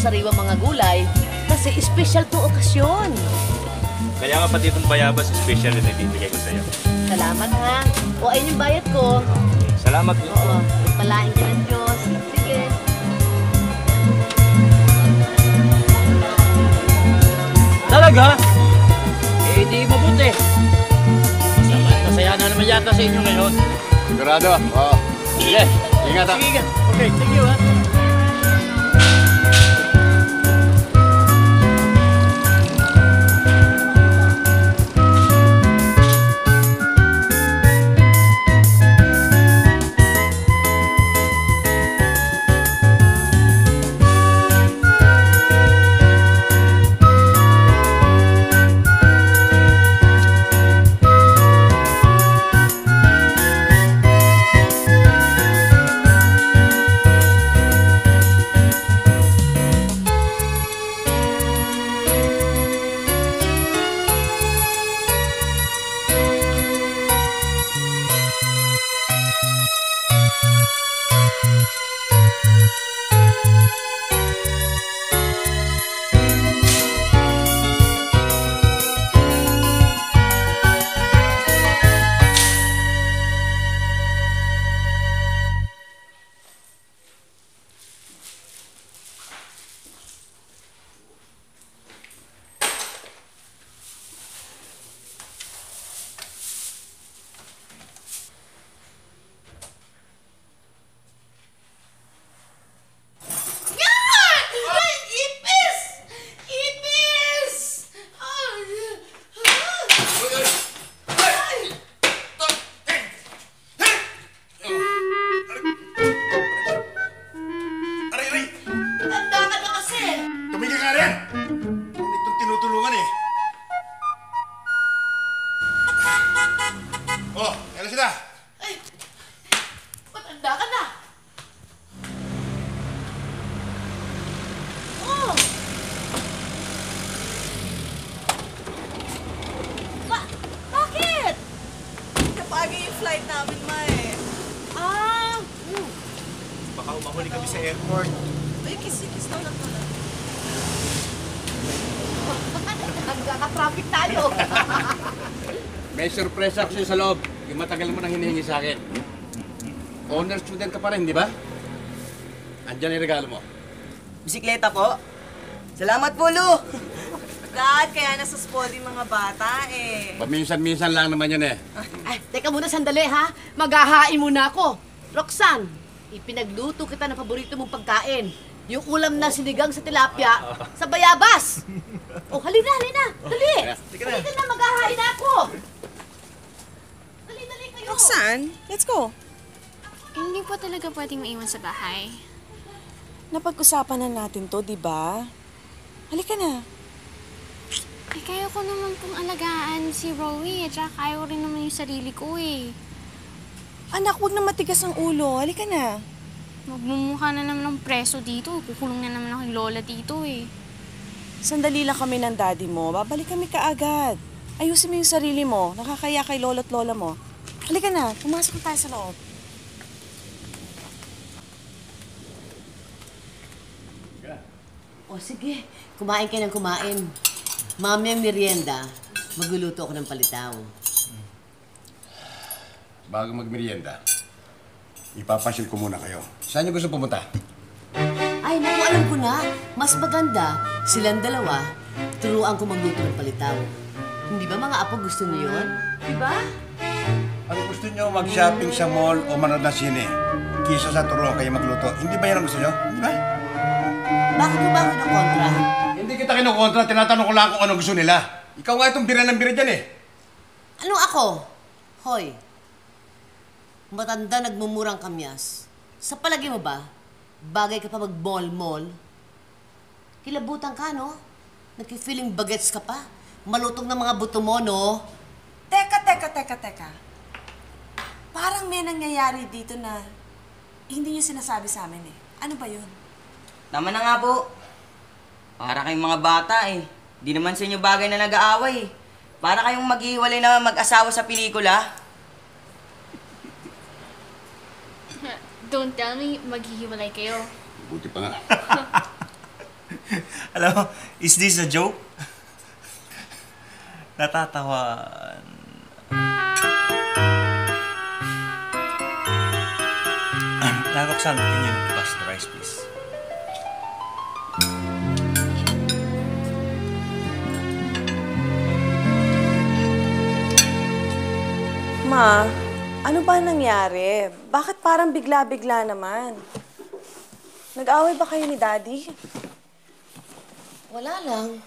kailangan ko sariwa mga gulay? Kasi special to okasyon. Kaya nga pati itong bayabas, special na ibibigay ko sa iyo. Salamat ha. O ayun yung bayad ko. Salamat din. Oo, palain ka ng Diyos. Sige. Talaga? Eh, di mabuti. Masama, masaya na naman yata sa inyo ngayon. Sigurado. Oo. Sige, ingat ah. Sige, okay, thank you ha. May sa'yo sa loob. Yung matagal mo nang hinihingi sa akin. Honor student ka pa rin, di ba? Andiyan yung regalo mo. Bisikleta po. Salamat po, Lu. Dad, kaya nasa yung mga bata eh. Paminsan-minsan lang naman yan eh. Ay, teka muna sandali ha. Maghahain muna ako. Roxanne, ipinagluto kita ng paborito mong pagkain. Yung ulam na sinigang sa tilapia sa bayabas. Oh, halina, halina. Dali. Halina na, maghahain na ako. Dali, dali kayo. Roxanne, let's go. Talaga pwedeng maiwan sa bahay. Napag-usapan na natin to, di ba? Halika na. Eh, kaya ko naman pong alagaan si Rowie at saka kaya ko rin naman yung sarili ko eh. Anak, wag na matigas ang ulo. Halika na. Magmumukha na naman ng preso dito. Kukulong na naman ako yung lola dito eh. Sandali lang kami ng daddy mo. Babalik kami kaagad. Ayusin mo yung sarili mo. Nakakaya kay lolo't lola mo. Halika na. Pumasok tayo sa loob. O sige, kumain kayo ng kumain. Mami ang merienda, magluluto ako ng palitaw. Bago magmerienda, ipapasyal ko muna kayo. Saan niyo gusto pumunta? Ay, naku, alam ko na. Mas maganda, silang dalawa, turuan ko magluto ng palitaw. Hindi ba mga apo gusto niyo yun? Di ba? Ano gusto niyo mag-shopping sa mall o manood ng sine? Kisa sa turuan kayo magluto. Hindi ba yan ang gusto niyo? Hindi ba? Bakit mo ba ako ng kontra? Hindi kita kinukontra. Tinatanong ko lang kung ano gusto nila. Ikaw nga itong bira ng bira dyan eh. Ano ako? Hoy, matanda nagmumurang kamyas. Sa palagi mo ba, bagay ka pa mag-mall-mall? Kilabutan ka, no? Nagki-feeling bagets ka pa? Malutong na mga buto mo, no? Teka, teka, teka, teka. Parang may nangyayari dito na hindi niyo sinasabi sa amin eh. Ano ba yun? Tama na nga po. Para kayong mga bata eh. Di naman sa inyo bagay na nag-aaway eh. Para kayong maghiwalay na mag-asawa sa pelikula. Don't tell me, maghihiwalay kayo. Buti pa nga. Alam mo, is this a joke? Natatawa. Na, Roxanne, Ma, ano ba nangyari? Bakit parang bigla-bigla naman? Nag-away ba kayo ni Daddy? Wala lang.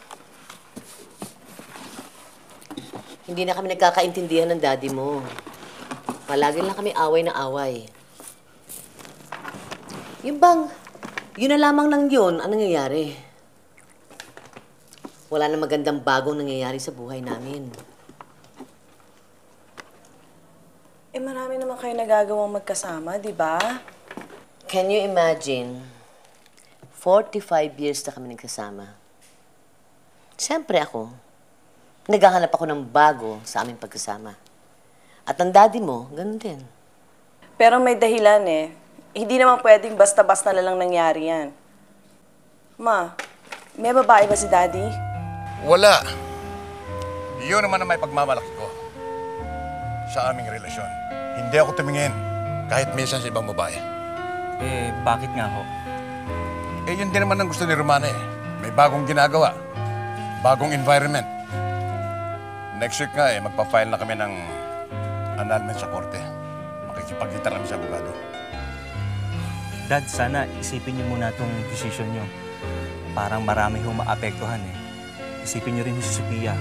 Hindi na kami nagkakaintindihan ng daddy mo. Palagi lang kami away na away. Yung bang, yun na lamang lang yun, ang nangyayari. Wala na magandang bagong nangyayari sa buhay namin. Eh, marami naman kayo nagagawang magkasama, di ba? Can you imagine? 45 years na kami nagkasama. Siyempre ako, naghahanap ako ng bago sa aming pagkasama. At ang daddy mo, ganun din. Pero may dahilan eh. Hindi naman pwedeng basta-basta na lang nangyari yan. Ma, may babae ba si Daddy? Wala. Yun naman ang may pagmamalaki ko sa aming relasyon. Hindi ako tumingin kahit minsan sa ibang babae. Eh, bakit nga ho? Eh, yun din naman ang gusto ni Romana eh. May bagong ginagawa. Bagong environment. Next week nga eh, magpa-file na kami ng annulment sa korte. Makikipagkita kami sa abogado. Dad, sana isipin niyo muna itong decision niyo. Parang marami ho maapektuhan eh. Isipin niyo rin si Sophia.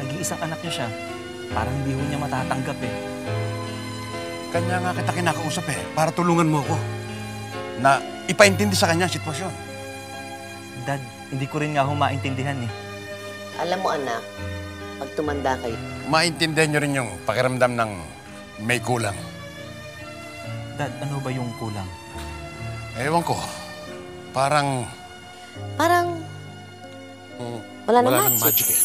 Nag-iisang anak niya siya. Parang hindi ho niya matatanggap eh. Kanya nga kita kinakausap eh, para tulungan mo ako. Na ipaintindi sa kanya ang sitwasyon. Dad, hindi ko rin nga ho maintindihan eh. Alam mo anak, pag tumanda kayo, Maintindihan nyo rin yung pakiramdam ng may kulang. Dad, ano ba yung kulang? Ewan ko. Parang Parang mm, Wala nang nang magic. magic eh.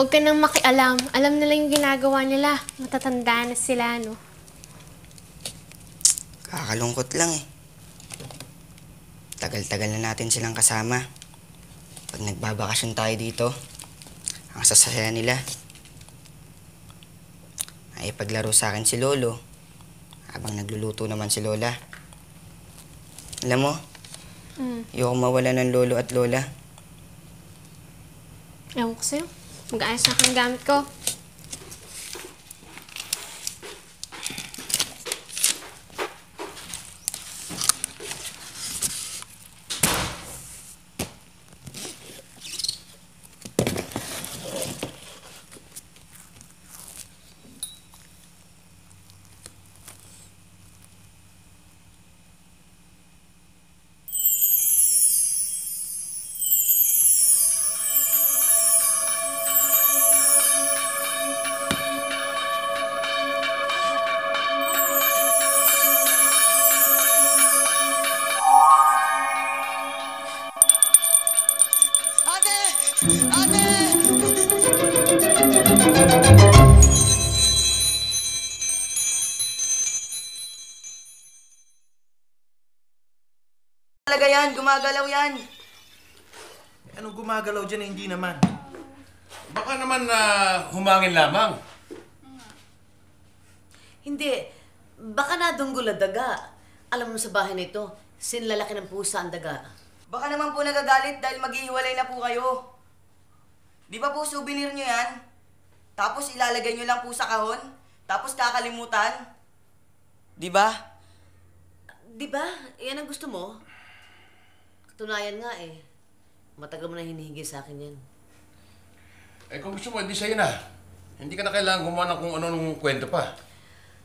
Huwag ka nang makialam. Alam nila yung ginagawa nila. Matatanda na sila, no? Kakalungkot lang eh. Tagal-tagal na natin silang kasama. Pag nagbabakasyon tayo dito, ang sasaya nila. Ay paglaro sa akin si Lolo, habang nagluluto naman si Lola. Alam mo, Mm. ayoko mawala ng Lolo at Lola. Ewan ko sa'yo. Mag-aayos na kang gamit ko. Talaga yan, gumagalaw yan. Anong gumagalaw dyan eh, hindi naman? Baka naman na humangin lamang. Hindi. Baka nadunggol ang daga. Alam mo sa bahay na ito, sinlalaki ng pusa ang daga. Baka naman po nagagalit dahil maghihiwalay na po kayo. Di ba po souvenir nyo yan? Tapos ilalagay nyo lang po sa kahon? Tapos kakalimutan? Di ba? Di ba? Yan ang gusto mo? Katunayan nga eh. Matagal mo na hinihingi sa akin yan. Eh kung gusto mo, hindi sa'yo na. Hindi ka na kailangan gumawa ng kung ano-anong kwento pa.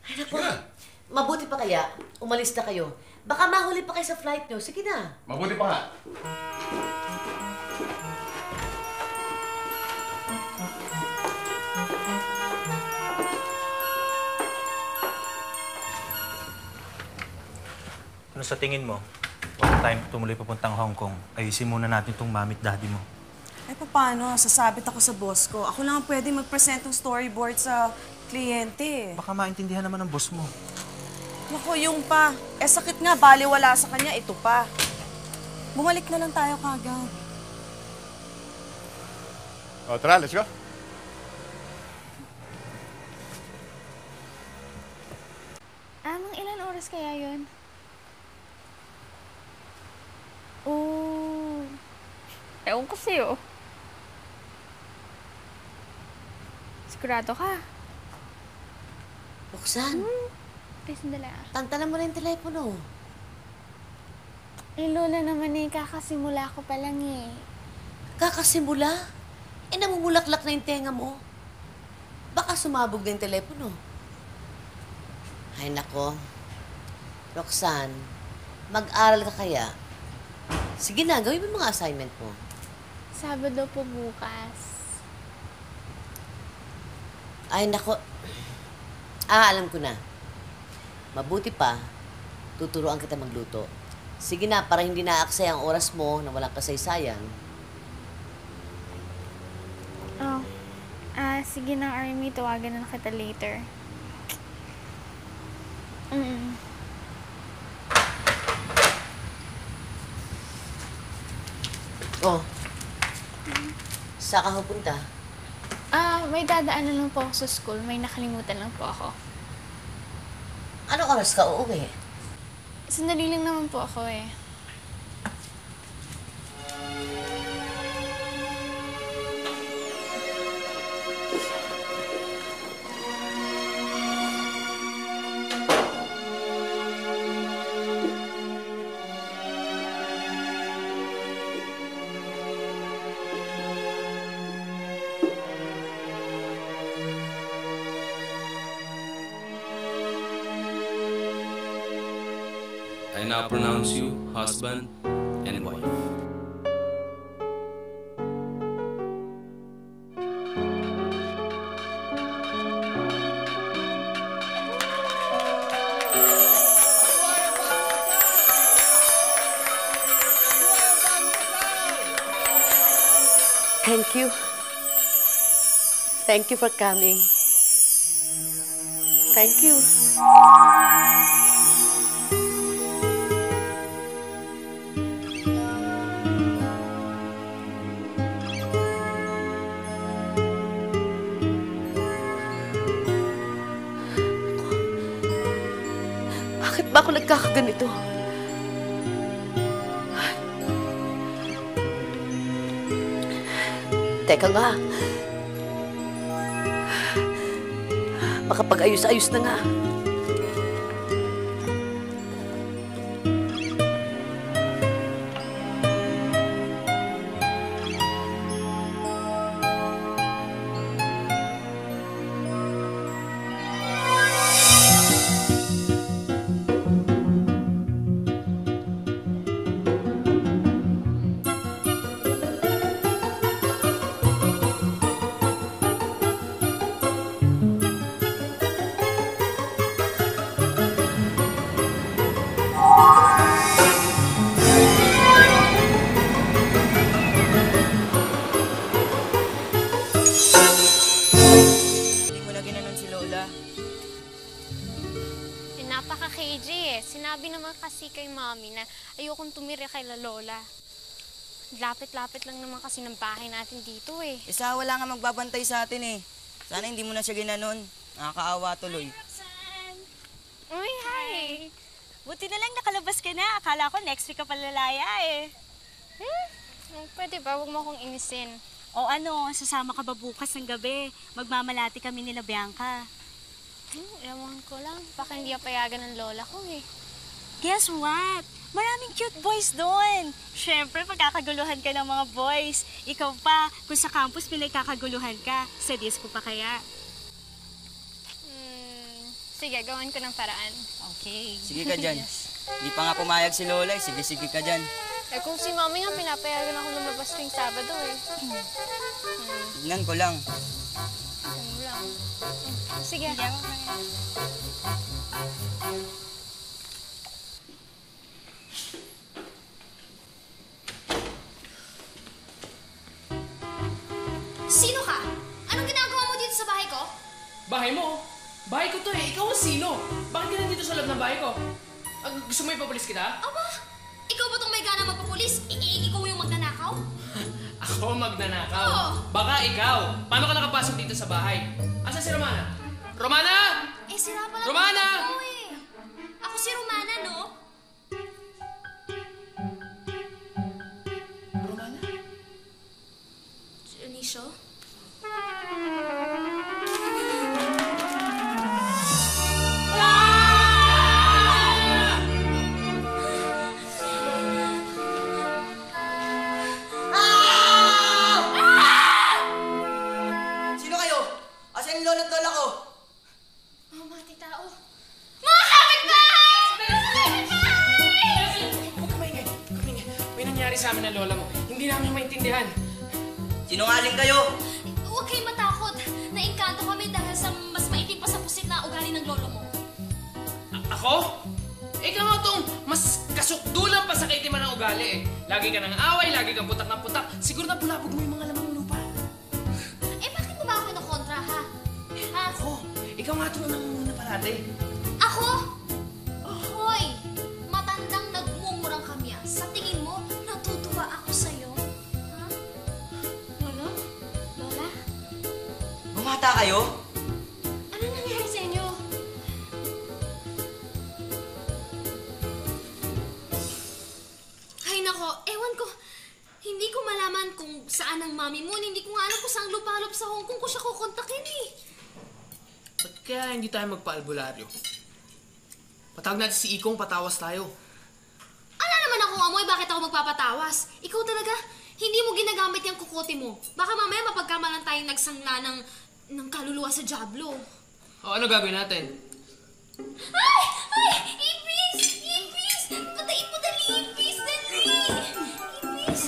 Ay, naku. Sige na. Mabuti pa kaya, umalis na kayo. Baka mahuli pa kayo sa flight nyo. Sige na. Mabuti pa nga. Ano sa tingin mo? Tayong tumuloy papuntang Hong Kong. Ayusin muna natin tong mamit daddy mo. Ay, paano? Sasabit ako sa boss ko. Ako lang ang pwede mag-present ng storyboard sa kliyente. Baka maintindihan naman ng boss mo. Naku, yung pa. Eh, sakit nga. Bali wala sa kanya. Ito pa. Bumalik na lang tayo kagad. O, tara, let's go. Ah, mga ilan oras kaya yun? Oh. Ewan ko sa'yo. Sigurado ka? Roxanne, Ay, sandali ah. tantanan mo na yung telepono. Eh, Lola naman eh, kakasimula ko pa lang eh. Kakasimula? Eh, namumulaklak na yung tenga mo. Baka sumabog na yung telepono. Ay, nako. Roxanne, mag-aral ka kaya? Sige na, gawin mo mga assignment mo. Sabado po bukas. Ay, nako. Ah, alam ko na. Mabuti pa, tuturuan kita magluto. Sige na, para hindi naaksaya ang oras mo na walang kasaysayan. Oh. Ah, sige na, Army. Tawagan na kita later. Mm. Oh. Saan ka pupunta? Ah, may dadaanan lang po ako sa school. May nakalimutan lang po ako. Anong oras ka uuwi? Sandali lang naman po ako eh. husband and wife. Thank you. Thank you for coming. Thank you. Nagkakaganito? Teka nga. Makapag-ayos-ayos na nga. Kasi ng bahay natin dito eh. Isa wala nga magbabantay sa atin eh. Sana hindi mo na siya ginanon. Nakakaawa tuloy. Uy, hi! Buti na lang nakalabas ka na. Akala ko next week ka palalaya eh. Hmm? Pwede ba? Huwag mo akong inisin. O ano, sasama ka ba bukas ng gabi? Magmamalati kami nila Bianca. Hmm, ewan ko lang. Baka hindi payagan ng lola ko eh. Guess what? Maraming cute boys doon. Siyempre, pagkakaguluhan ka ng mga boys. Ikaw pa, kung sa campus pinagkakaguluhan ka, sa disco pa kaya. Hmm, sige, gawin ko ng paraan. Okay. Sige ka dyan. Hindi pa nga pumayag si Lola eh. Sige-sige ka dyan. Eh kung si Mami nga, pinapayagan ako lumabas tuwing Sabado eh. Tignan ko lang. Ano lang. Hmm, Sige. Bahay mo? Bahay ko to eh. Ikaw ang sino? Bakit ka nandito sa loob ng bahay ko? Ah, gusto mo ipapulis kita? Aba, ikaw ba tong may gana magpapulis? I- i- ikaw yung magnanakaw? Ako magnanakaw. Oo. Baka ikaw. Paano ka nakapasok dito sa bahay? Asa si Romana? Romana! Eh, sira pala Romana! ako eh. Ako si Romana, no? Romana? Si Anisha? Maintindihan. Sinungaling kayo? Huwag kayong matakot. Naingkanto kami dahil sa mas maitim pa sa pusit na ugali ng lolo mo. A- ako? Ikaw nga tong mas kasukdulan pa sa kaitiman ng ugali eh. Lagi ka ng away, lagi kang putak ng putak. Siguro na bulabog mo yung mga lamang lupa. Eh, bakit mo ba ako nakontra, ha? Ha? Ako, ikaw nga itong nangunguna parati. Bumata kayo? Ano nangyari sa inyo? Ay nako, ewan ko. Hindi ko malaman kung saan ang mami mo. Hindi ko nga alam kung saan lupalop sa Hong Kong ko siya kukontakin eh. Ba't kaya hindi tayo magpa-albularyo? Patawag natin si Ikong, patawas tayo. Ala naman ako amoy, bakit ako magpapatawas? Ikaw talaga, hindi mo ginagamit yung kukote mo. Baka mamaya mapagkamalan tayong nagsangla ng, ng kaluluwa sa Diablo. O ano gagawin natin? Ay! Ay! Ipis! Ipis! Patayin mo dali! Ipis! Dali! Ipis!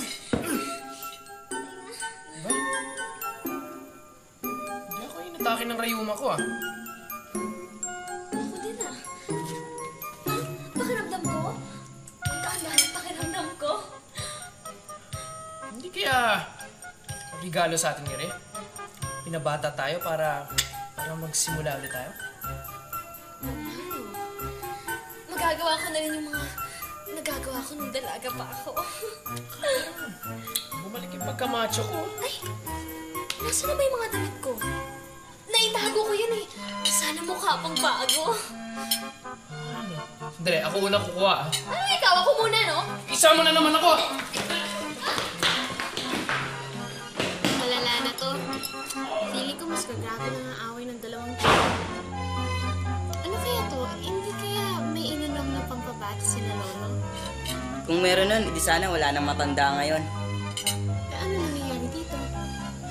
Hindi ako inatake ng rayuma ko ah. Ako din ah. Ah, Pakiramdam ko? Ang ng pakiramdam ko. Hindi kaya regalo sa atin ni Re. Pinabata tayo para, para magsimula ulit tayo. Magagawa ko na rin yung mga nagagawa ko nung dalaga pa ako. Bumalik yung pagkamacho ko. Ay, nasa na ba yung mga damit ko? Naitago ko yun eh. Sana mukha pang bago. Sandali, ako una kukuha ah. Ay, ikaw ako muna, no? Isa mo na naman ako! Gagrabe na ang away ng dalawang to. Ano kaya to? Hindi kaya may ininom na pampabati sila lolo? Kung meron nun, edi sana wala nang matanda ngayon. Eh, ano nangyayari dito?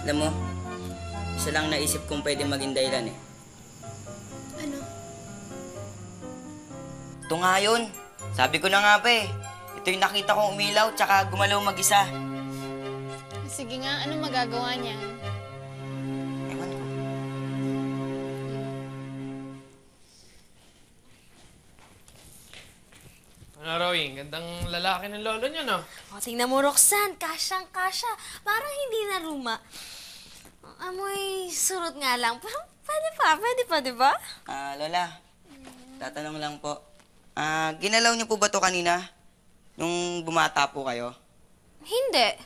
Alam mo, isa lang naisip kong pwede maging dahilan eh. Ano? Ito nga yun. Sabi ko na nga pa eh. Ito yung nakita kong umilaw tsaka gumalaw mag-isa. Sige nga, ano magagawa niya? Ano, Roy? Gandang lalaki ng lolo niyo, no? O, tingnan mo, Roxanne. Kasyang-kasya. Parang hindi na ruma. Amoy surot nga lang. Pero pwede pa, pwede pa, di ba? Ah, Lola. Tatanong lang po. Ah, ginalaw niyo po ba to kanina? Nung bumata po kayo? Hindi.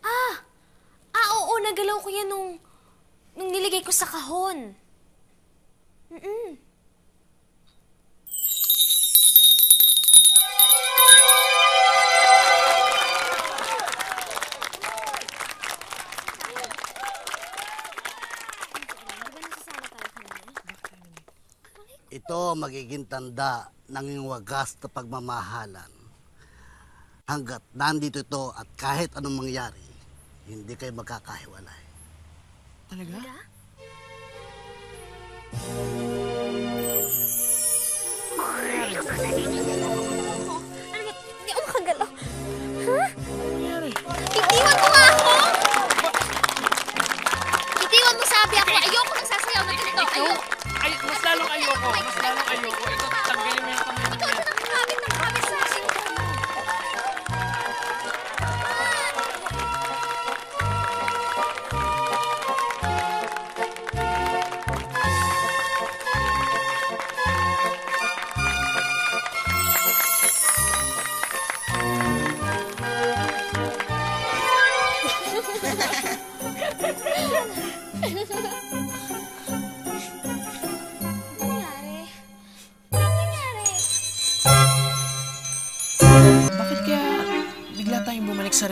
Ah! Ah, oo, nagalaw ko yan nung, nung niligay ko sa kahon. Mm-mm. Ito ang magiging tanda ng iyong wagas na pagmamahalan. Hanggat nandito ito at kahit anong mangyari, hindi kayo magkakahiwalay. Talaga? Ano ba? Hindi ako makagalaw. Ha? Itiwan mo nga ako! Itiwan mo sabi ako. Ayoko nagsasayaw na ganito. Ayoko. Mas lalong ayoko. Mas lalong ayoko. Ikaw, tanggalin mo yung kamay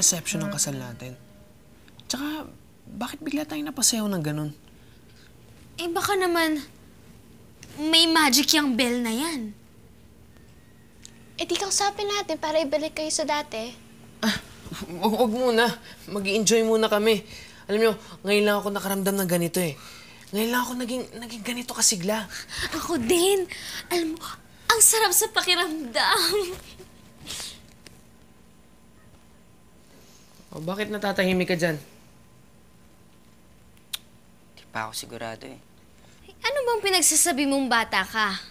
reception ng kasal natin? Tsaka, bakit bigla tayong napasayaw ng ganun? Eh baka naman may magic yung bell na yan. Eh di kausapin natin para ibalik kayo sa dati. Huwag huwag muna. mag enjoy muna kami. Alam nyo, ngayon lang ako nakaramdam ng ganito eh. Ngayon lang ako naging, naging ganito kasigla. Ako din. Alam mo, ang sarap sa pakiramdam. O, bakit natatahimik ka dyan? Di pa ako sigurado eh. Ano bang pinagsasabi mong bata ka?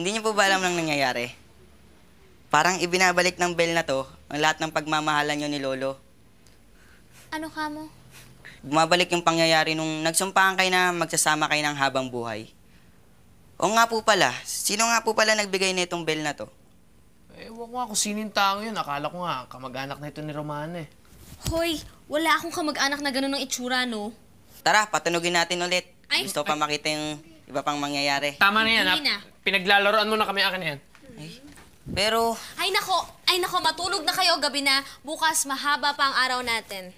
Hindi niyo po ba alam ng nangyayari? Parang ibinabalik ng bell na to ang lahat ng pagmamahalan niyo ni Lolo. Ano ka mo? Bumabalik yung pangyayari nung nagsumpahan kayo na magsasama kayo ng habang buhay. O nga po pala, sino nga po pala nagbigay na itong bell na to? Eh, wag nga kung sino yung tao yun. Akala ko nga, kamag-anak na ito ni Romana eh. Hoy, wala akong kamag-anak na ganun ng itsura, no? Tara, patunogin natin ulit. Ay. Gusto pa makita yung iba pang mangyayari. Tama na yan, ha? Hindi na. Pinaglalaroan mo na kami akin na yan. Pero, Ay nako, ay nako, matulog na kayo gabi na. Bukas mahaba pa ang araw natin.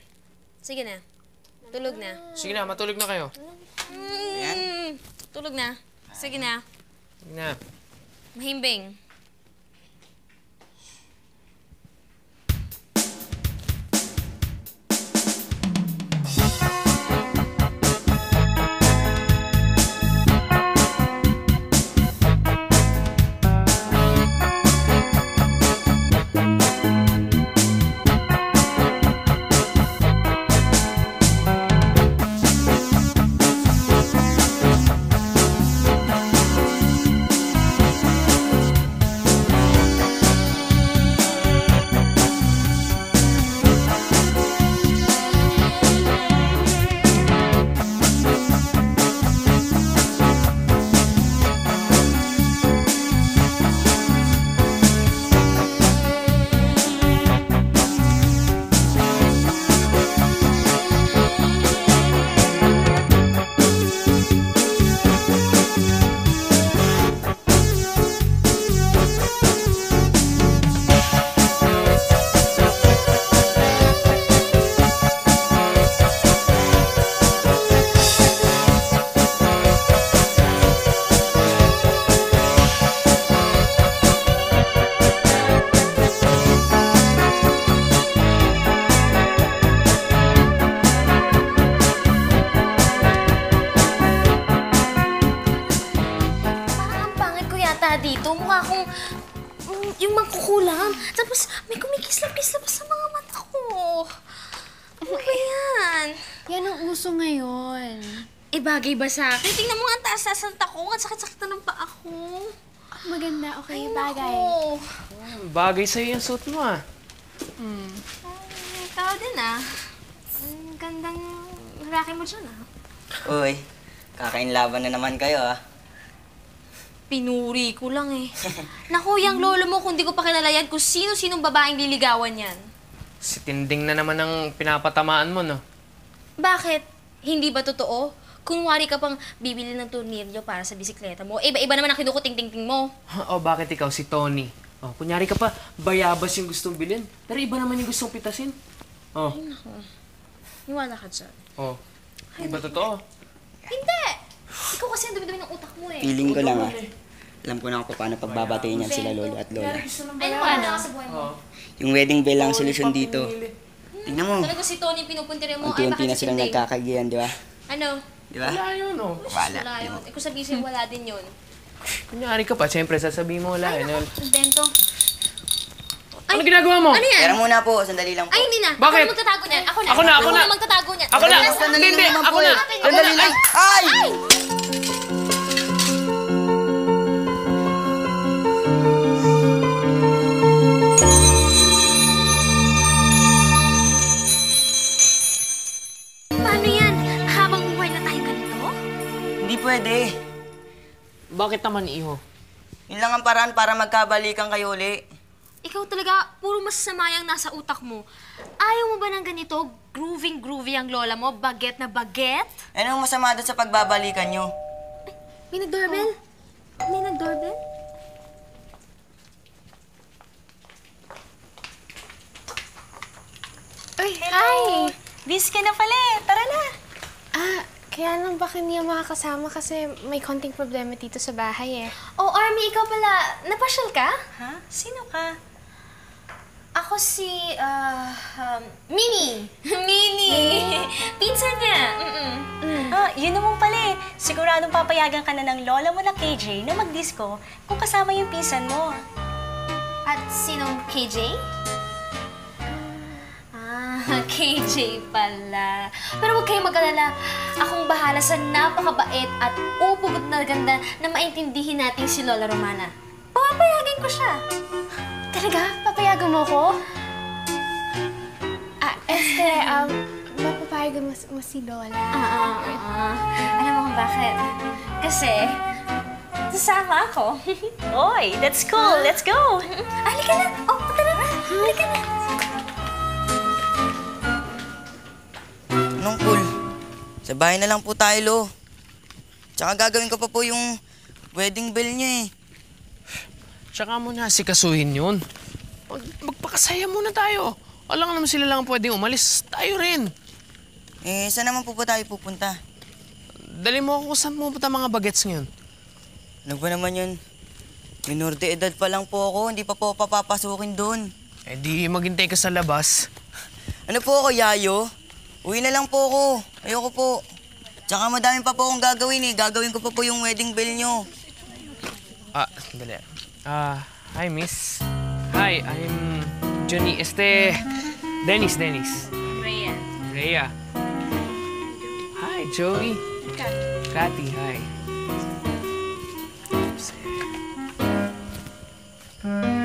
Sige na. Tulog na. Sige na, matulog na kayo. Mm, tulog na. Sige na. Sige na. Mahimbing. Ano ba yan? Yan ang uso ngayon. Eh, bagay ba sa akin? Tingnan mo nga ang taas-taas ng tako. Ang sakit-sakit na ng paa ko. Maganda, okay, Ay, bagay. naku. Bagay sa'yo yung suit mo, ah. Ay, ikaw din ah. Ang gandang lalaki mo dyan ah. uy, kakainlaban na naman kayo ah. Pinuri ko lang eh. Naku, yung lolo mo, kung di ko pa kilala yan, kung sino-sinong babaeng liligawan yan. Si Tinding na naman ang pinapatamaan mo, no? Bakit? Hindi ba totoo? Kunwari ka pang bibili ng turnilyo para sa bisikleta mo. Eh, iba-iba naman ang kinukuting-ting-ting mo. o bakit ikaw si Tony? O, kunyari ka pa, bayabas yung gustong bilhin. Pero iba naman yung gustong pitasin. O, Ay, naku. Niwala ka dyan. o. Di ba totoo? Hindi! Ikaw kasi ang dumi-dumi ng utak mo eh. Feeling ko lang ah. Alam ko na kung paano pagbabatiin yan sila lolo at lola. Ay, wala ka sa buhay mo. Yung wedding bell ang solusyon dito. Tingnan mo, Talaga si Tony pinupuntiri mo. Ay, unti-unti bakit na si silang nagkakagiyan, di ba? Ano? Di ba? Wala yun, o. Wala. Wala yun. Eh, kung sabihin sa'yo, wala din yun. Kunyari ka pa, siyempre sasabihin mo wala. Ay, eh, naku, no? Dento. Ano ginagawa mo? Ano yan? Pera muna po, sandali lang po. Ay, hindi na. Bakit? Ako na magtatago niyan. Ako na. Ako na, ako na. magtatago niyan. Ako na! Sandali Hindi, lang naman ako po na! Ako Sandali na. lang. Ay! Paano pwede. Bakit naman, iho? Yun lang ang paraan para magkabalikan kayo uli. Ikaw talaga, puro masasama yung nasa utak mo. Ayaw mo ba ng ganito? Grooving-groovy ang lola mo? Baget na baget? Anong masama doon sa pagbabalikan nyo? May nag-doorbell? May nag-doorbell? Uy, hi! Bis ka na pala eh. Tara na. Ah, kaya lang baka hindi ako makakasama kasi may konting problema dito sa bahay eh. Oh, Army, ikaw pala. Napasyal ka? Ha? Sino ka? Ako si, ah, um, Mini. Mini. Pinsan niya. Mm-mm. Ah, yun naman pala eh. Siguradong papayagan ka na ng lola mo na KJ na mag-disco kung kasama yung pinsan mo. At sinong KJ? Ah, KJ pala. Pero huwag kayong mag-alala. Akong bahala sa napakabait at upugot na ganda na maintindihin natin si Lola Romana. Papayagan ko siya. Talaga? Papayagan mo ko? Ah, este, um, mapapayagan mo, mo si Lola. Ah, ah, ah. Alam mo kung bakit? Kasi, sasama ako. Oy, that's cool. Let's go. Halika na! Oh, tara na! Halika na! Anong cool? Sa bahay na lang po tayo, lo. Tsaka gagawin ko pa po yung wedding bell niya eh. Tsaka mo na sikasuhin yun. Mag magpakasaya muna tayo. Alam naman sila lang ang pwedeng umalis. Tayo rin. Eh, saan naman po ba tayo pupunta? Dali mo ako kung saan pupunta mga bagets ngayon. Ano ba naman yun? Minor de edad pa lang po ako, hindi pa po papapasukin doon. Eh di maghintay ka sa labas. Ano po ako, Yayo? Uwi na lang po ako. Ayoko po. Tsaka madami pa po akong gagawin eh. Gagawin ko pa po yung wedding bell nyo. Ah, dali. Ah, hi miss. Hi, I'm Johnny. Este, Dennis, Dennis. Rhea. Rhea. Hi, Joey. Cathy, hi. My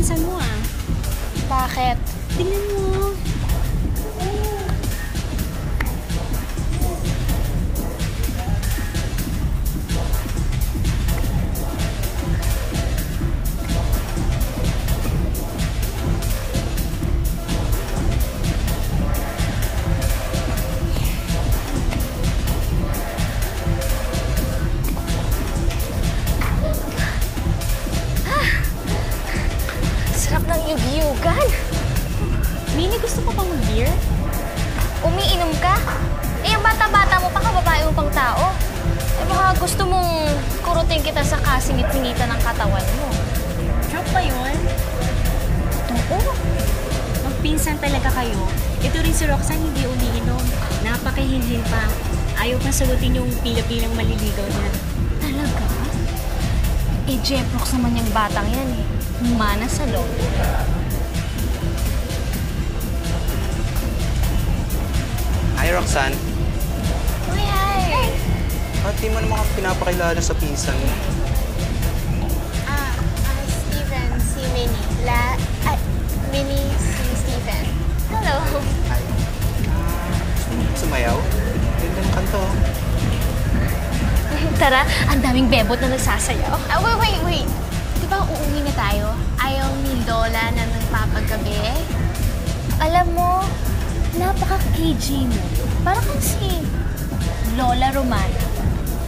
pinsan mo ah. Bakit? Tingnan mo.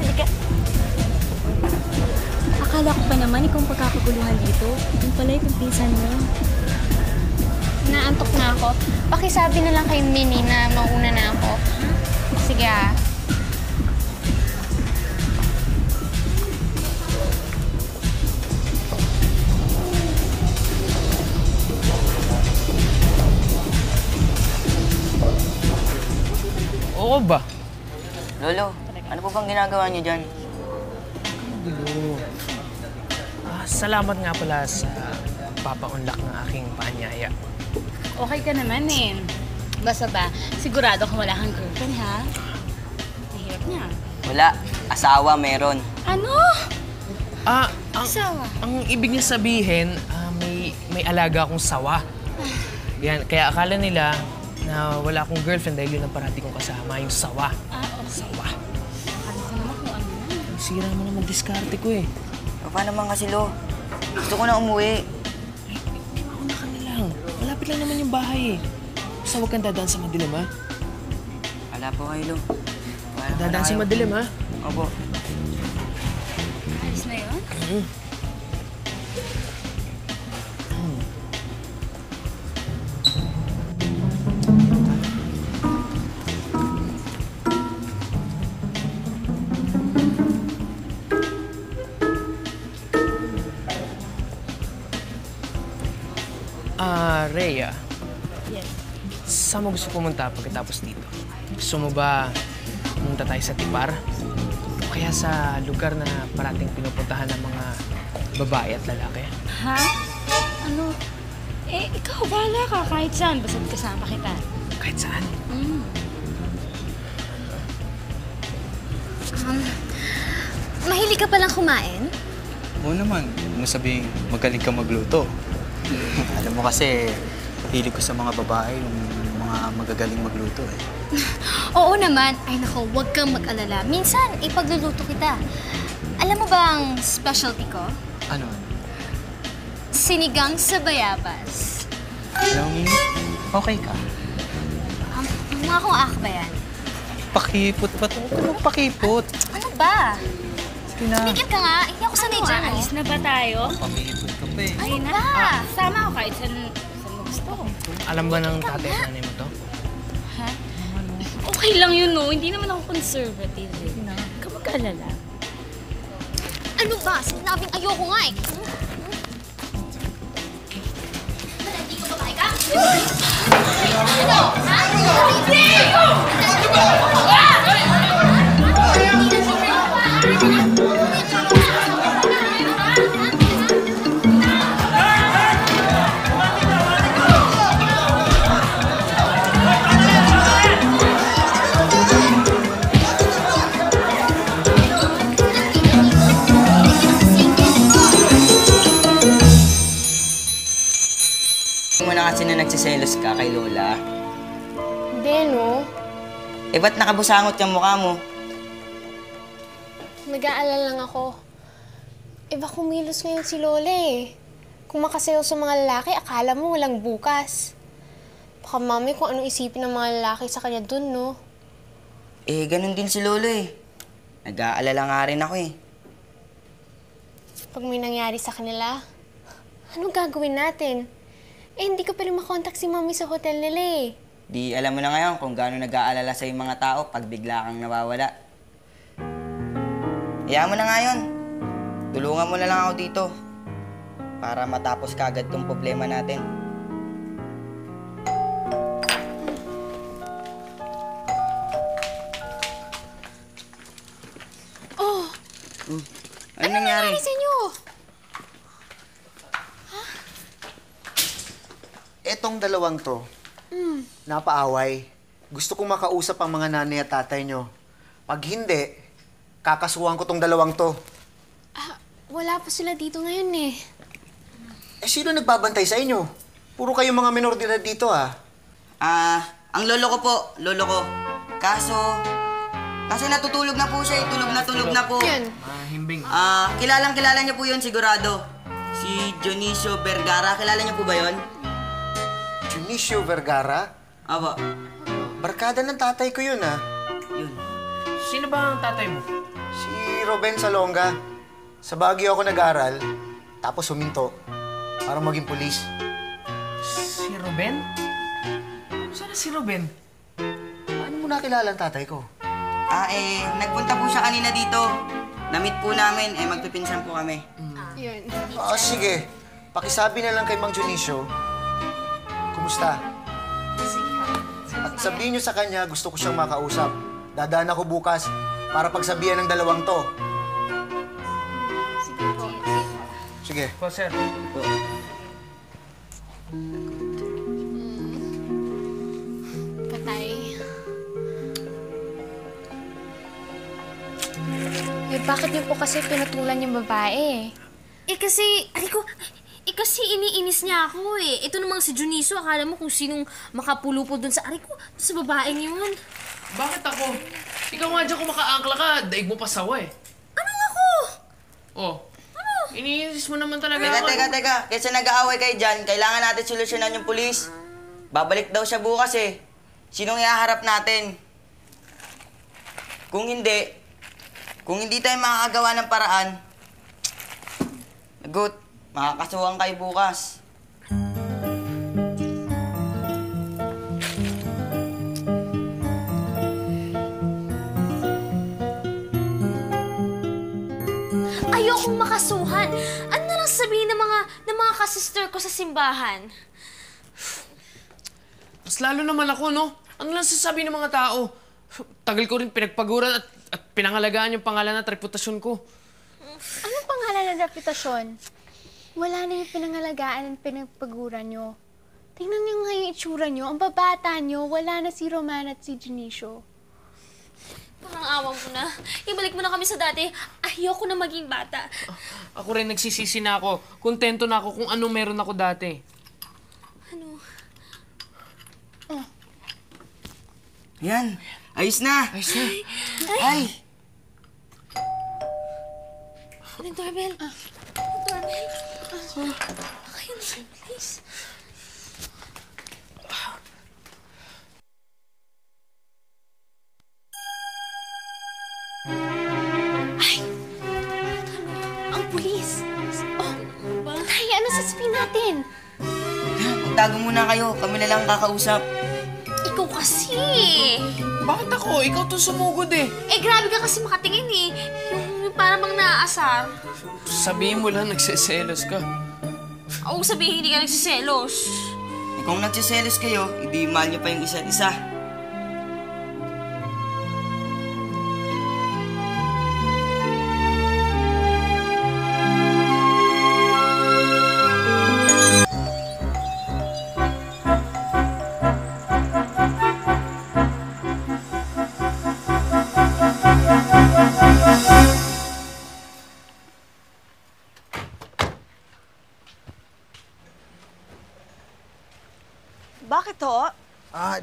Halika. Akala ko pa naman ikaw ang pagkakaguluhan dito. Yung pala itong pinsan mo. Naantok na ako. Pakisabi na lang kay Minnie na mauna na ako. Sige ah. Oo ba? Lolo, ano po bang ginagawa niyo dyan? Gulo. Ah, salamat nga pala sa papaunlak ng aking paanyaya. Okay ka naman eh. Basta ba, sigurado kung wala kang girlfriend ha? Mahirap niya. Wala. Asawa meron. Ano? Ah, ang, Sawa. ang ibig niya sabihin, ah, may, may alaga akong sawa. Yan, kaya akala nila na wala akong girlfriend dahil yun ang parati kong kasama, yung sawa. Ah, Sira mo naman diskarte ko eh. Paano naman kasi, Lo? Gusto ko na umuwi. Mauna ka na lang. Malapit lang naman yung bahay eh. Basta huwag kang dadaan sa madilim ha. Wala po kayo, Lo. Dadaan si madilim, ha? Opo. Ayos na yun? Ah, Rhea. Yes. Saan mo gusto pumunta pagkatapos dito? Gusto mo ba pumunta tayo sa Tipar? O kaya sa lugar na parating pinupuntahan ng mga babae at lalaki? Ha? Ano? Eh, ikaw, bahala ka kahit saan. Basta kasama kita. Kahit saan? Mm. Um, mahilig ka palang kumain? Oo naman, mo sabihin magaling ka magluto. Alam mo kasi, hilig ko sa mga babae yung mga magagaling magluto eh. Oo naman. Ay nako, huwag kang mag-alala. Minsan, ipagluluto kita. Alam mo ba ang specialty ko? Ano? Sinigang sa bayabas. Mo, okay ka. Um, mga kung ak ba yan? Pakipot pa to. Ka magpakipot. Ano ba? Sige na. Tumigil ka nga. Hindi ako sanay Ano, dyan. aalis na ba tayo? Pamipot ka pa eh. Ano ba? Ah, sama ako kahit gusto. Alam ba ng tatay at nanay mo to? Ha? Okay lang yun, no? Hindi naman ako conservative. Eh. Huwag ka mag-alala. Ano ba? Sinabing ayoko nga eh. Wala, di ka babae ka? Ano? Ha? Hindi! Hindi na nagsiselos ka kay Lola. Hindi, no? Eh, ba't nakabusangot yung mukha mo? Nag-aalala lang ako. Iba kumilos ngayon si Lola eh. Kung makasayaw sa mga lalaki, akala mo walang bukas. Baka mami kung anong isipin ng mga lalaki sa kanya dun, no? Eh, ganun din si Lolo eh. Nag-aalala nga rin ako eh. Pag may nangyari sa kanila, ano gagawin natin? Eh, hindi ko pa rin makontakt si mami sa hotel nila eh. Di alam mo na ngayon kung gaano nag-aalala sa mga tao pag bigla kang nawawala. Hayaan mo na nga yun. Tulungan mo na lang ako dito. Para matapos kagad tong problema natin. Oh, Ano, nangyari? nangyari sa inyo? Etong dalawang to, Hmm. napaaway. Gusto kong makausap ang mga nanay at tatay nyo. Pag hindi, kakasuhan ko tong dalawang to. Ah, wala pa sila dito ngayon eh. Eh, sino nagbabantay sa inyo? Puro kayo mga minor de edad dito, ah. Ah, ang lolo ko po, lolo ko. Kaso, kasi natutulog na po siya eh. Tulog na tulog na po. Yun. Mahimbing. Ah, kilalang kilala niyo po yun sigurado. Si Dionisio Vergara, kilala niyo po ba yun? Dionisio Vergara? Aba, Barkada ng tatay ko yun, ah. yun. Sino ba ang tatay mo? Si Ruben Salonga. Sa Baguio ako nag-aral, tapos huminto para maging pulis. Si Ruben? Saan na si Ruben? Paano mo nakilala ang tatay ko? Ah, eh, nagpunta po siya kanina dito. Namit po namin, eh, magpipinsan po kami. Yun. Ah, sige. Pakisabi na lang kay Mang Dionisio. Kumusta? At sabihin niyo sa kanya, gusto ko siyang makausap. Dadaan ako bukas para pagsabihan ng dalawang to. Sige. Po, sir. Patay. Eh, bakit niyo po kasi pinatulan yung babae? Eh kasi, ay ko, eh kasi iniinis niya ako eh. Ito namang si Juniso, akala mo kung sinong makapulupol dun sa, aray ko, sa babaeng yun. Bakit ako? Ikaw nga dyan kung makaangkla ka, daig mo pa sawa eh. Ano ako? Oh. Ano? Iniinis mo naman talaga Teka, ako. teka, teka. Kaysa nag-aaway kayo dyan, kailangan natin solusyonan yung pulis. Babalik daw siya bukas eh. Sinong ihaharap natin? Kung hindi, kung hindi tayo makakagawa ng paraan, Gut, makakasuhan kayo bukas. Ayokong makasuhan. Ano na lang sabihin ng mga, ng mga kasister ko sa simbahan? Mas lalo naman ako, no? Ano lang sasabihin ng mga tao? Tagal ko rin pinagpaguran at, at pinangalagaan yung pangalan at reputasyon ko. Anong pangalan ng reputasyon? Wala na yung pinangalagaan at pinagpaguran nyo. Tingnan niyo nga yung itsura nyo. Ang babata nyo. Wala na si Roman at si Junicio. Parang awang mo na. Ibalik mo na kami sa dati. Ayoko na maging bata. Ako rin nagsisisi na ako. Kontento na ako kung ano meron ako dati. Ano? Yan, ayos na. Ayos na. Ay, Ano yung doorbell? Ah. Doorbell? Ayun, please. Ay! Ang pulis! Oh, Tay, ano sasabihin natin? magtago muna kayo. Kami na lang kakausap. ikaw kasi! Bakit ako? Ikaw to sumugod eh. Eh, grabe ka kasi makatingin eh. Yung, yung parang bang naaasar. Sabihin mo lang nagseselos ka. O sabihin hindi ka nagsiselos. Eh, kung nagsiselos kayo, hindi mahal niyo pa yung isa't isa.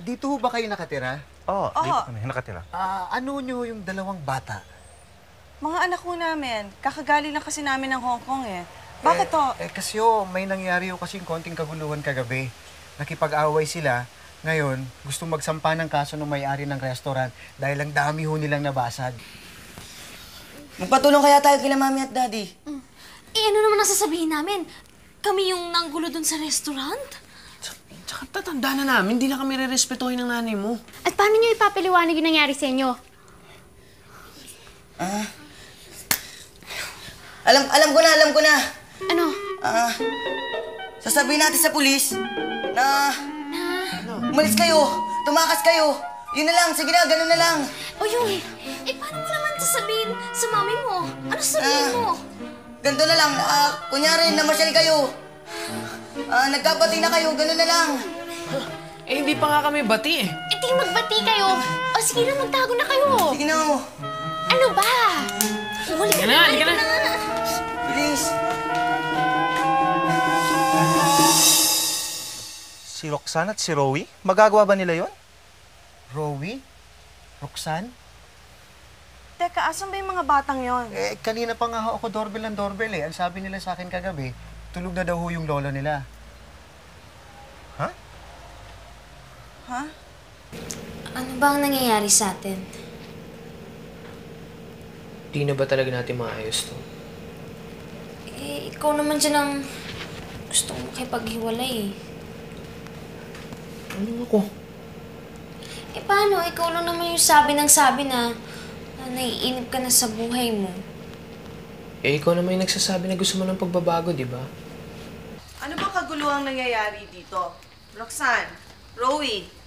Dito ho ba kayo nakatira? Oo, Oo. dito kami nakatira. Ah, ano nyo yung dalawang bata? Mga anak ko namin. Kakagaling lang kasi namin ng Hong Kong eh. Bakit ho? Eh, kasi ho, may nangyari ho kasing konting kaguluhan kagabi. Nakipag-away sila. Ngayon, gusto magsampa ng kaso ng may-ari ng restaurant dahil ang dami ho nilang nabasag. Magpatulong kaya tayo kila mami at daddy. Eh, ano naman ang sasabihin namin? Kami yung nanggulo dun sa restaurant? Tsaka tatanda na namin, hindi na kami re-respetuhin ng nanay mo. At paano nyo ipapaliwanag yung nangyari sa inyo? Ah. Alam, alam ko na, alam ko na. Ano? Ah, sasabihin natin sa pulis na... Umalis kayo, tumakas kayo. Yun na lang, sige na, ganun na lang. O yun, eh paano mo naman sasabihin sa mami mo? Ano sasabihin Ah. mo? Ganito na lang, ah, kunyari, namasyal kayo. Ah, nagkabati na kayo, ganun na lang. Eh, hindi pa nga kami bati eh. Eh, di magbati kayo. O sige na, magtago na kayo. Sige na, oh. Ano ba? Huli Halika na, halika na. Bilis. Si Roxanne at si Rowie, magagawa ba nila yon? Rowie? Roxanne? Teka, asan ba yung mga batang yon? Eh, kanina pa nga ako doorbell ng doorbell eh. Ang sabi nila sa akin kagabi, tulog na daw ho yung lolo nila. Ano ba ang nangyayari sa atin? Di na ba talaga natin maayos to? Eh, ikaw naman dyan ang gusto kong makipaghiwalay eh. Ano ako? Eh paano? Ikaw lang naman yung sabi ng sabi na, na naiinip ka na sa buhay mo. Eh, ikaw naman yung nagsasabi na gusto mo ng pagbabago, di ba? Ano ba kaguluhang nangyayari dito? Roxanne, Rowie,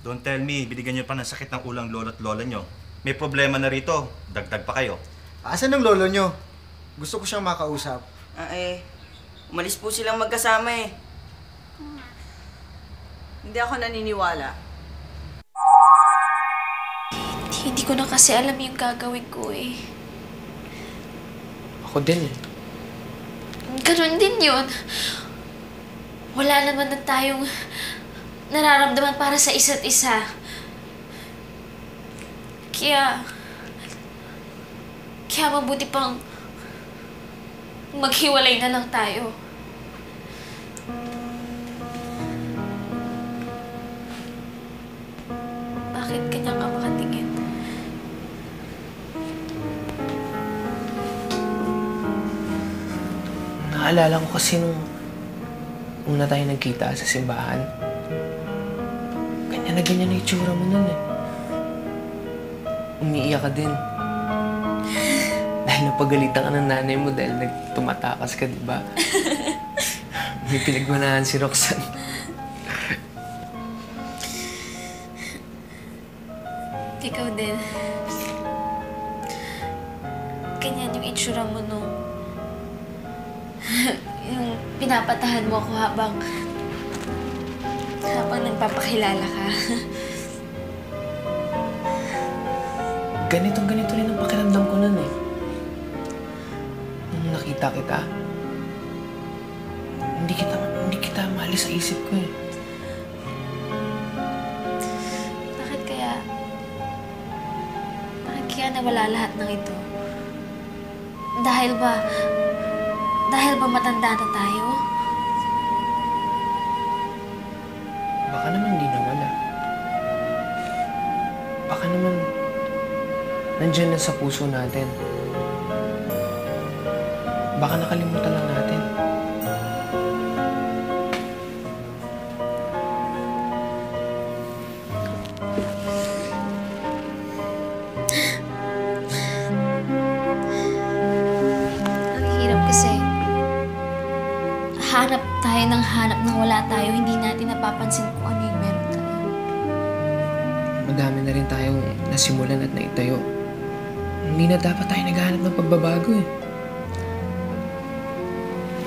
Don't tell me, binigyan niyo pa ng sakit ng ulang lolo at lola niyo. May problema na rito. Dagdag pa kayo. Asan ang lolo nyo? Gusto ko siyang makausap. Ah, eh, umalis po silang magkasama eh. hindi ako naniniwala. Hindi ko na kasi alam yung gagawin ko eh. Ako din eh. Ganun din yun. Wala naman na tayong nararamdaman para sa isa't isa. Kaya, kaya mabuti pang maghiwalay na lang tayo. Bakit kanya ka makatingin? Naalala ko kasi nung una tayo nagkita sa simbahan, Ganyan na ganyan na itsura mo nun eh. Umiiyak ka din. Dahil napagalitan ka ng nanay mo dahil nagtumatakas ka, di ba? May pinagmanahan si Roxanne. Ikaw din. Ganyan yung itsura mo nung... yung pinapatahan mo ako habang... habang nagpapakilala ka. Ganitong ganito rin ang pakiramdam ko nun eh. Nung nakita kita, hindi kita, hindi kita maalis sa isip ko eh. Bakit kaya... Bakit kaya nawala lahat ng ito? Dahil ba... Dahil ba matanda na tayo? Baka naman hindi nawala. Baka naman nandyan na sa puso natin. Baka nakalimutan lang natin. Tayo ng hanap nang wala tayo. Hindi natin napapansin kung ano yung meron tayo. Madami na rin tayong nasimulan at naitayo. Hindi na dapat tayo naghahanap ng pagbabago eh.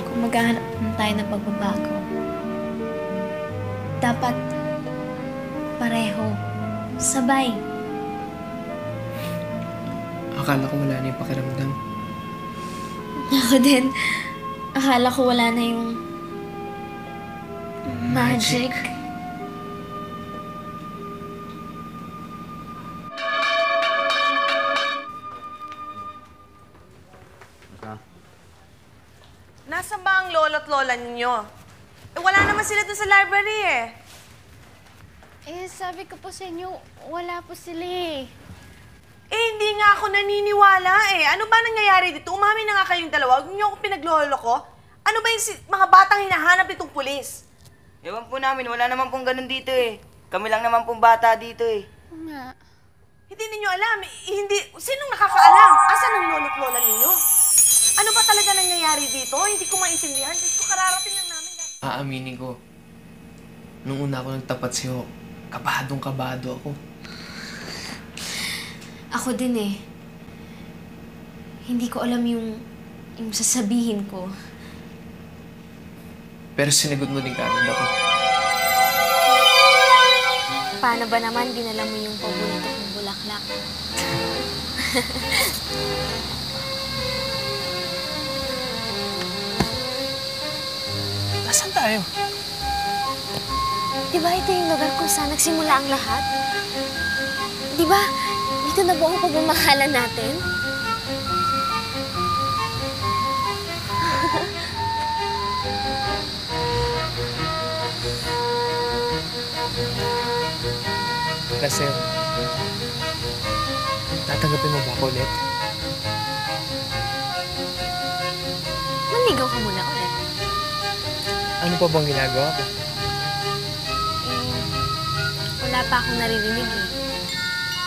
Kung maghahanap na tayo ng pagbabago, dapat pareho, sabay. Akala ko wala na yung pakiramdam. Ako din, akala ko wala na yung magic. Nasaan ba ang lolo't lola ninyo? Eh, wala naman sila dun sa library eh. Eh, sabi ko po sa inyo, wala po sila eh. Eh, hindi nga ako naniniwala eh. Ano ba nangyayari dito? Umamin na nga kayong dalawa. Huwag niyo ako pinaglolo ko. Ano ba yung si- mga batang hinahanap nitong pulis? Ewan po namin, wala naman pong ganun dito eh. Kami lang naman pong bata dito eh. Nga. Hindi ninyo alam. eh, Hindi, sinong nakakaalam? Asan ang lolo't lola ninyo? Ano ba talaga nangyayari dito? Hindi ko maintindihan. Diyos ko, kararating lang namin. Aaminin ko, nung una ako nagtapat sa'yo, kabadong kabado ako. Ako din eh. Hindi ko alam yung, yung sasabihin ko. Pero sinagot mo din kaagad ako. Paano ba naman dinala mo yung paborito kong bulaklak? Nasaan tayo? Di ba ito yung lugar kung saan nagsimula ang lahat? Di ba dito na buong pagmamahalan natin? Kasi, tatanggapin mo ba ako ulit? Manigaw ka muna ulit. Ano pa bang ginagawa ko? Eh, wala pa akong naririnig eh.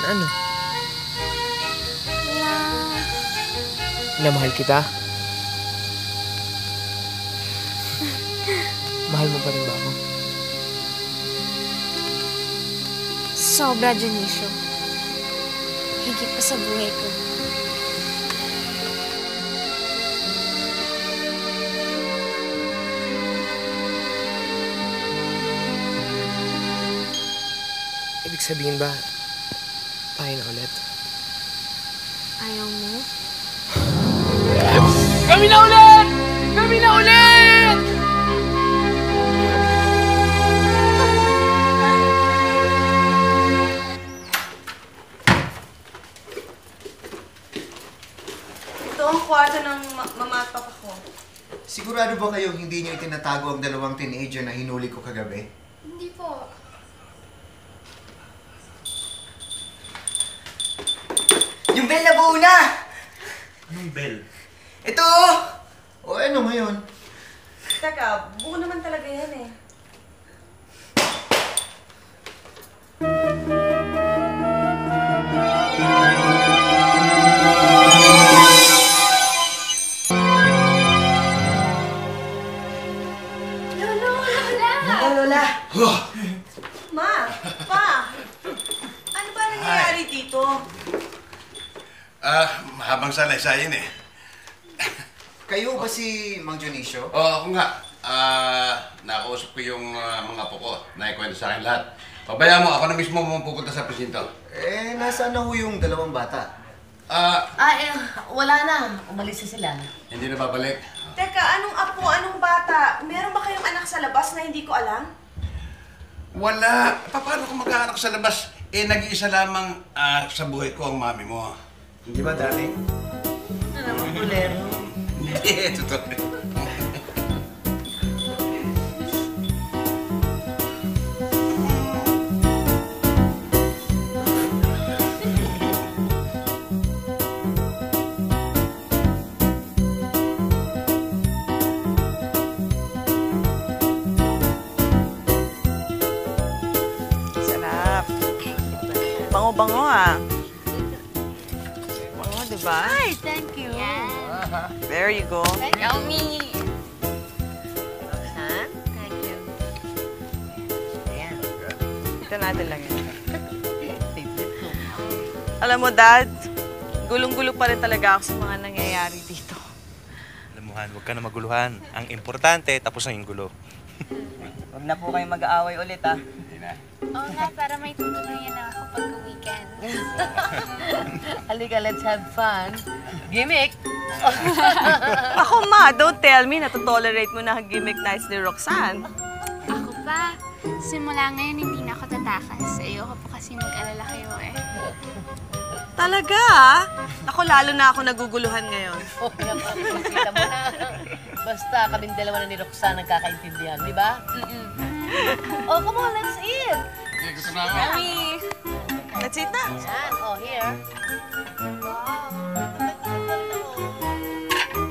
Na ano? Na... Na mahal kita? mahal mo pa rin ba ako? Sobra, Dionisio. Higit pa sa buhay ko. Ibig sabihin ba, tayo na ulit? Ayaw mo? Kami na ulit! Kami na ulit! Sigurado ba kayong hindi niyo itinatago ang dalawang teenager na hinuli ko kagabi? Hindi po. Yung bell na buo na! Anong bell? Ito! O ano ngayon? Teka, buo naman talaga yan eh. Lolo, dito? Ah, mahabang salaysayin eh. Kayo ba si Mang Dionisio? Oo, ako nga. Ah, nakausap ko yung ah, mga apo ko. Naikwento sa akin lahat. Pabayaan mo, ako na mismo pupunta sa presinto. Eh, nasaan na ho yung dalawang bata? Ah, Ah, eh, wala na. Umalis na sila. hindi na babalik. Teka, anong apo, anong bata? Meron ba kayong anak sa labas na hindi ko alam? Wala. Pa- Paano kung mag-aanak sa labas? Eh, nag-iisa lamang ah, sa buhay ko ang mami mo. Hindi ba, darling? Ano naman, bulero? Hindi, totoo. There you go. Yummy! Roxanne? Thank you. Ayan. Ito natin lang yun. Alam mo, Dad, gulong-gulo pa rin talaga ako sa mga nangyayari dito. Alam mo, Han, huwag ka na maguluhan. Ang importante, tapos na yung gulo. Huwag na po kayong mag-aaway ulit ah. Oo nga, para may tutulungan na ako pagka-weekend. Halika, let's have fun. Gimmick! Ako, Ma, don't tell me na to-tolerate mo na ang gimmick nights ni Roxanne. Ako pa, simula ngayon hindi na ako tatakas. Ayoko po kasi mag-alala kayo eh. Talaga ah? Ako, lalo na ako naguguluhan ngayon. Oh, napakita mo na. Basta kaming dalawa na ni Roxanne nagkakaintindihan, di ba? Oh, come on, let's eat! Sige, gusto na ako. Yummy! Let's eat na. Yan, oh, here. Wow.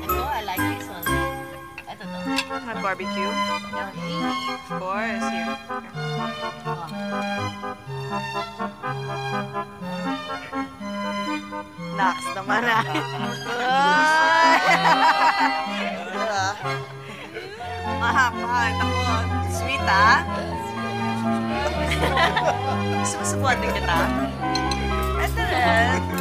Ito, I like this one. Ito to. May barbecue? Of course. Here. Nax naman ah. Mahapad ako. Sweet ah. Gusto mo subuhan din kita? Ito rin.